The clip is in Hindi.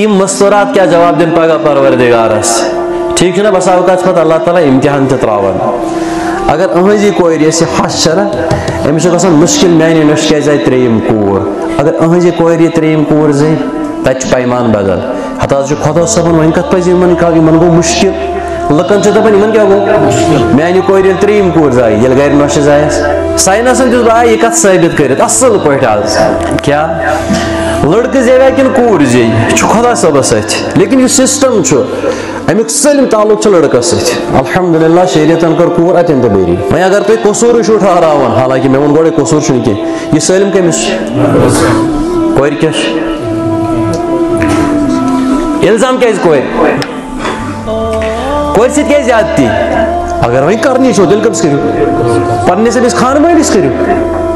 यम मस्तूरात क्या जवाब दिन पगह परवरदिगारस ठीक है ना बस अवकाश पत अल्लाह ताला इम्तिहान ते त्रावन अगर अहजी कोर ये ना अमिस मुश्किल माने नश क्या जाए त्रेम कूर अगर अहजी कोर ये त्रेम कूर जे तत पैमान बदल हता खुदा सबन वन कत पज इन गो मुश्किल लकन दपान इन क्या गो माने कोर त्रेम कूर जाए ये गर नश जायस साइनसन दिस बह यह कत साबित कर असल पे आज क्या लड़के जेवा कि कूर जे खुदा सबस सत लेकिन यह सिस्टम अमुक सलम ताल्लुक लड़कस सत अलहमदिल्ला शरीयतन कर कूर अतन तबेरी वह अगर तुम कसूर छो ठहरावान हालाँकि मे वो गोड़े कसूर कह यह सलम कमिस कोर क्या इल्ज़ाम क्या कोर कोर सत ज्यादती अगर वह करनी छो तेल कम करो से खान मालिस करो